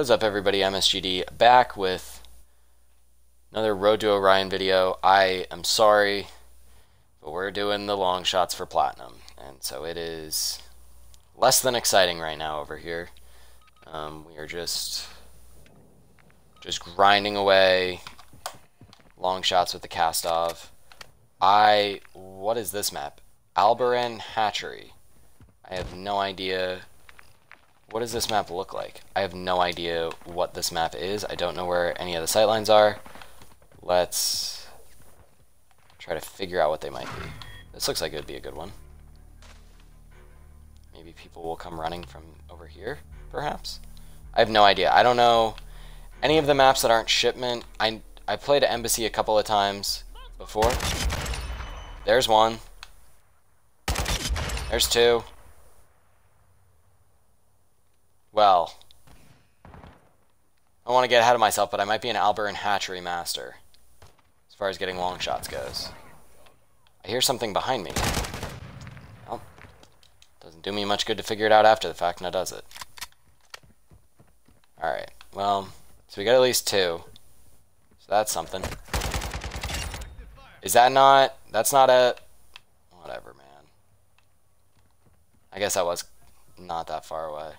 What is up everybody, MSGD back with another Road to Orion video. I am sorry, but we're doing the long shots for Platinum, and so it is less than exciting right now over here. Um, we are just just grinding away long shots with the Kastov. I, what is this map? Alboran Hatchery. I have no idea what does this map look like? I have no idea what this map is. I don't know where any of the sightlines are. Let's try to figure out what they might be. This looks like it would be a good one. Maybe people will come running from over here, perhaps? I have no idea. I don't know any of the maps that aren't shipment. I, I played Embassy a couple of times before. There's one. There's two. Well, I want to get ahead of myself, but I might be an Alboran Hatchery Master as far as getting long shots goes. I hear something behind me. Well, doesn't do me much good to figure it out after the fact, now does it? Alright, well, so we got at least two. So that's something. Is that not... That's not a... Whatever, man. I guess I was not that far away.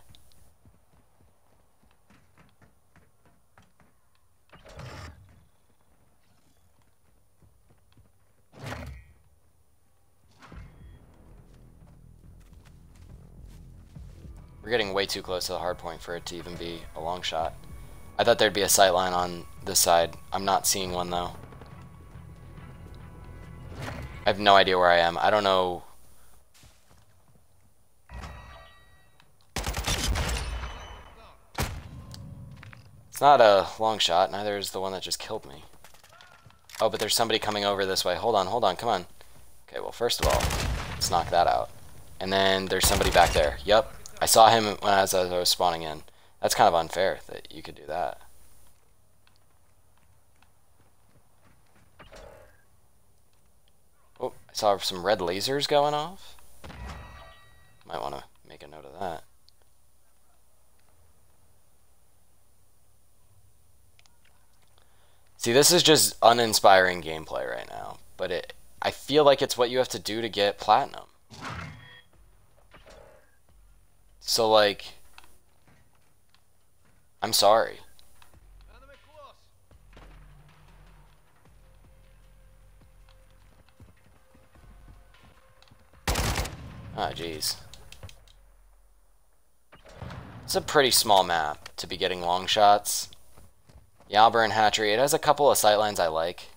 We're getting way too close to the hard point for it to even be a long shot. I thought there'd be a sight line on this side. I'm not seeing one though. I have no idea where I am. I don't know. It's not a long shot. Neither is the one that just killed me. Oh, but there's somebody coming over this way. Hold on, hold on, come on. Okay, well, first of all, let's knock that out. And then there's somebody back there. Yep, I saw him when as I was spawning in. That's kind of unfair that you could do that. Oh, I saw some red lasers going off. Might want to make a note of that. See, this is just uninspiring gameplay right now, but it I feel like it's what you have to do to get platinum. So, like, I'm sorry. Ah, oh, jeez. It's a pretty small map to be getting long shots. The Alboran Hatchery, it has a couple of sightlines I like.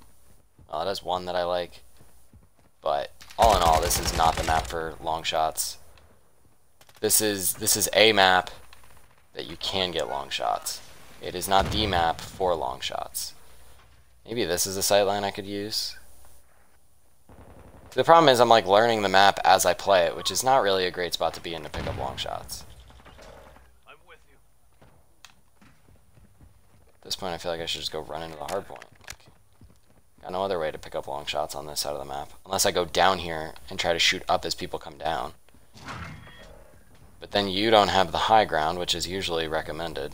Well, it has one that I like. But, all in all, this is not the map for long shots. This is this is a map that you can get long shots. It is not the map for long shots. Maybe this is a sightline I could use. The problem is I'm like learning the map as I play it, which is not really a great spot to be in to pick up long shots. I'm with you. At this point I feel like I should just go run into the hard point. Got no other way to pick up long shots on this side of the map. Unless I go down here and try to shoot up as people come down. But then you don't have the high ground, which is usually recommended.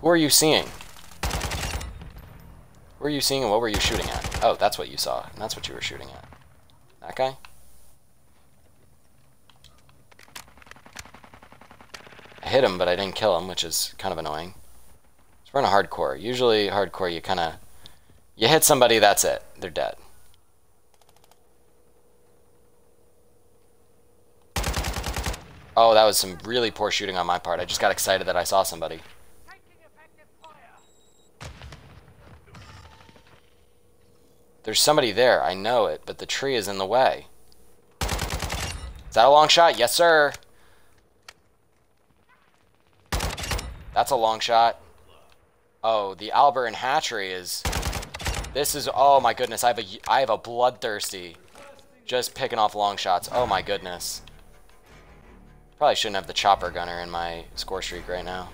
Who are you seeing? Who are you seeing and what were you shooting at? Oh, that's what you saw, and that's what you were shooting at. That guy? I hit him, but I didn't kill him, which is kind of annoying. So we're in a hardcore. Usually hardcore, you kind of... You hit somebody, that's it. They're dead. Oh, that was some really poor shooting on my part. I just got excited that I saw somebody. There's somebody there. I know it, but the tree is in the way. Is that a long shot? Yes, sir. That's a long shot. Oh, the Alboran Hatchery is... This is... Oh, my goodness. I have a, I have a bloodthirsty. Just picking off long shots. Oh, my goodness. Probably shouldn't have the chopper gunner in my score streak right now.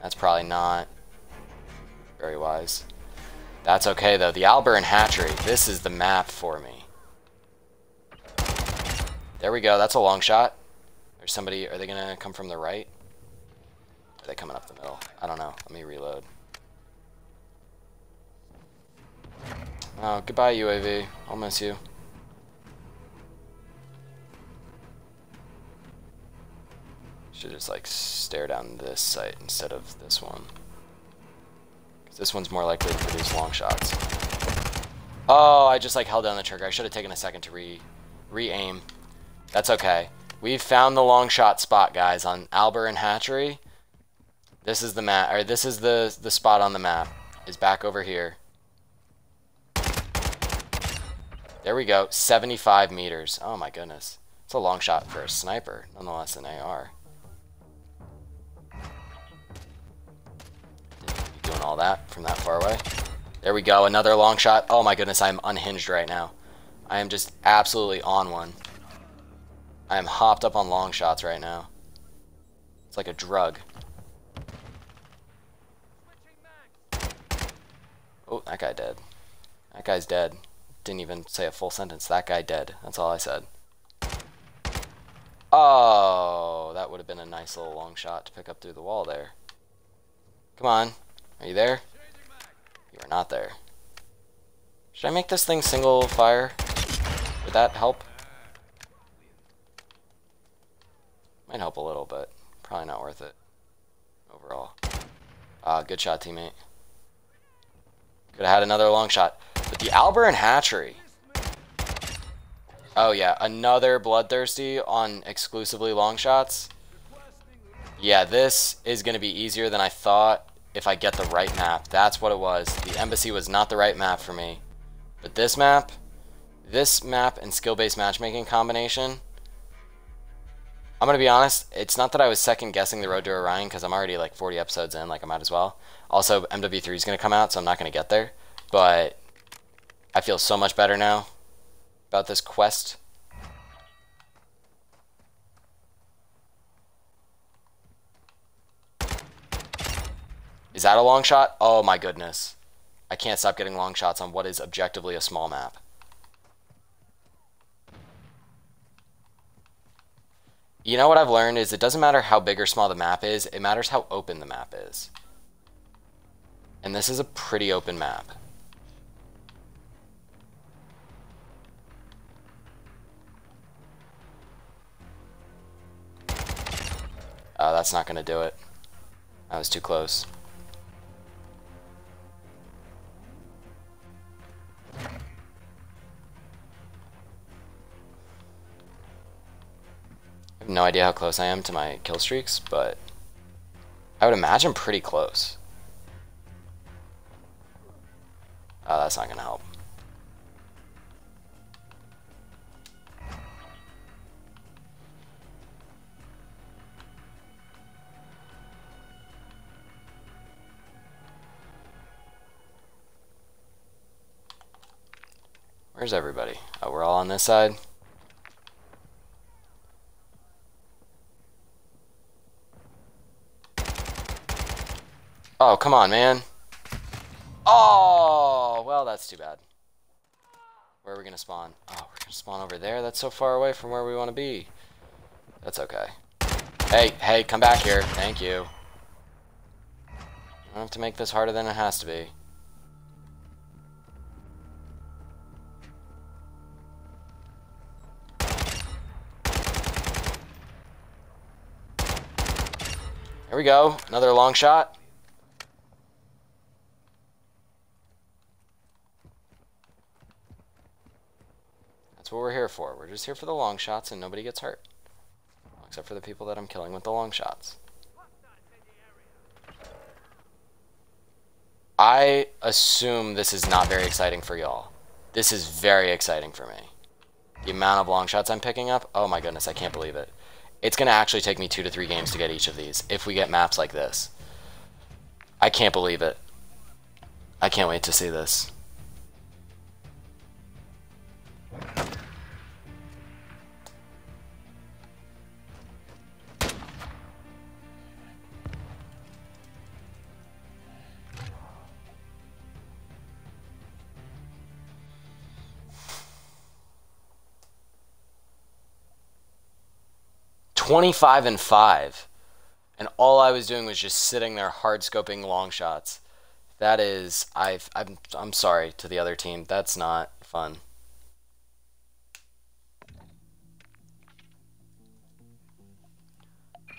That's probably not very wise. That's okay though. The Alboran Hatchery. This is the map for me. There we go. That's a long shot. There's somebody, are they gonna come from the right? Are they coming up the middle? I don't know. Let me reload. Oh, goodbye UAV. I'll miss you. Should just like stare down this site instead of this one. Cause this one's more likely to produce long shots. Oh, I just like held down the trigger. I should have taken a second to re re-aim. That's okay. We've found the long shot spot, guys, on Alboran Hatchery. This is the map, or this is the the spot on the map. Is back over here. There we go. 75 meters. Oh my goodness. It's a long shot for a sniper, nonetheless an AR. Doing all that from that far away. There we go. Another long shot. Oh my goodness, I'm unhinged right now. I am just absolutely on one. I am hopped up on long shots right now. It's like a drug. Oh, that guy dead. That guy's dead. Didn't even say a full sentence. That guy dead. That's all I said. Oh, that would have been a nice little long shot to pick up through the wall there. Come on. Are you there? You are not there. Should I make this thing single fire? Would that help? Might help a little, but probably not worth it overall. Ah, good shot, teammate. Could have had another long shot. But the Alboran Hatchery. Oh yeah, another Bloodthirsty on exclusively long shots. Yeah, this is going to be easier than I thought if I get the right map. That's what it was. The Embassy was not the right map for me. But this map, this map and skill-based matchmaking combination, I'm going to be honest, it's not that I was second guessing the Road to Orion because I'm already like 40 episodes in, like I might as well. Also, MW3 is going to come out, so I'm not going to get there. But I feel so much better now about this quest. Is that a long shot? Oh my goodness. I can't stop getting long shots on what is objectively a small map. You know what I've learned is it doesn't matter how big or small the map is, it matters how open the map is. And this is a pretty open map. Oh, that's not going to do it. That was too close. Idea how close I am to my kill streaks, but I would imagine pretty close. Oh, that's not going to help. Where's everybody? Oh, we're all on this side? Oh, come on, man. Oh, well, that's too bad. Where are we going to spawn? Oh, we're going to spawn over there? That's so far away from where we want to be. That's okay. Hey, hey, come back here. Thank you. I don't have to make this harder than it has to be. There we go. Another long shot. That's what we're here for. We're just here for the long shots and nobody gets hurt. Except for the people that I'm killing with the long shots. I assume this is not very exciting for y'all. This is very exciting for me. The amount of long shots I'm picking up, oh my goodness, I can't believe it. It's going to actually take me two to three games to get each of these, if we get maps like this. I can't believe it. I can't wait to see this. 25 and 5. And all I was doing was just sitting there hard scoping long shots. That is, I've, I'm, I'm sorry to the other team. That's not fun.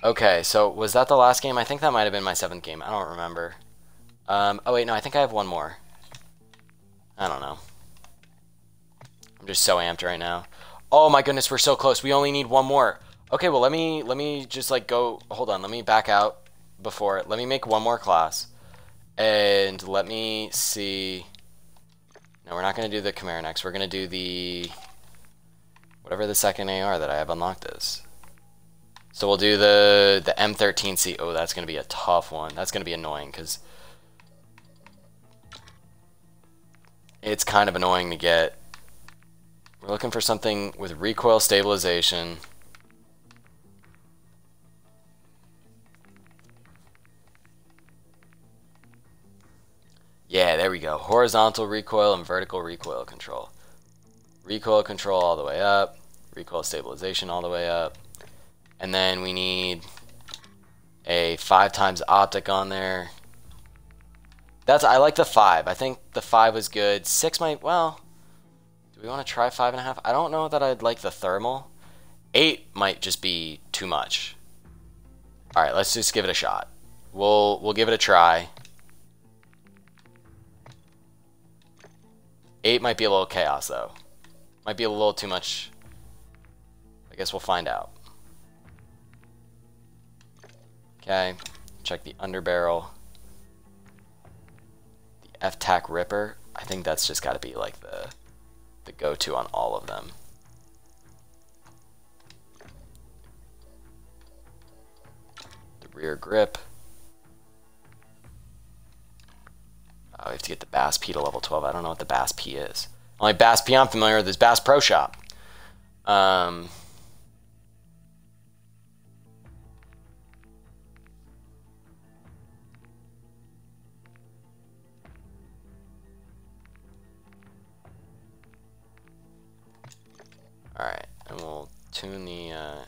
Okay, so was that the last game? I think that might have been my seventh game. I don't remember. Um, oh wait, no, I think I have one more. I don't know. I'm just so amped right now. Oh my goodness, we're so close. We only need one more. Okay, well let me let me just like go hold on, let me back out before it. Let me make one more class. And let me see No, we're not gonna do the Chimera next. We're gonna do the whatever the second AR that I have unlocked is. So we'll do the the M13C. Oh, that's gonna be a tough one. That's gonna be annoying because it's kind of annoying to get. We're looking for something with recoil stabilization. Horizontal recoil and vertical recoil control. Recoil control all the way up. Recoil stabilization all the way up. And then we need a five times optic on there. That's I like the five. I think the five was good. Six might well. Do we want to try five and a half? I don't know that I'd like the thermal. Eight might just be too much. All right, let's just give it a shot. We'll we'll give it a try. Eight might be a little chaos though. Might be a little too much. I guess we'll find out. Okay, check the underbarrel. The F-Tac Ripper, I think that's just got to be like the, the go-to on all of them. The rear grip. Have to get the BAS-P to level 12. I don't know what the BAS-P is. Only BAS-P I'm familiar with is Bass Pro Shop. Um, Alright, and we'll tune the uh,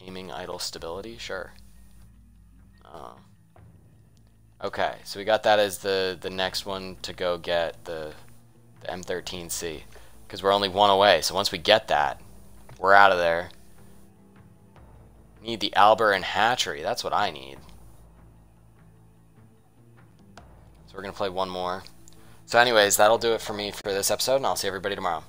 aiming idle stability, sure. Uh, okay, so we got that as the, the next one to go get the, the M13C. Because we're only one away, so once we get that, we're out of there. Need the Alboran Hatchery, that's what I need. So we're going to play one more. So anyways, that'll do it for me for this episode, and I'll see everybody tomorrow.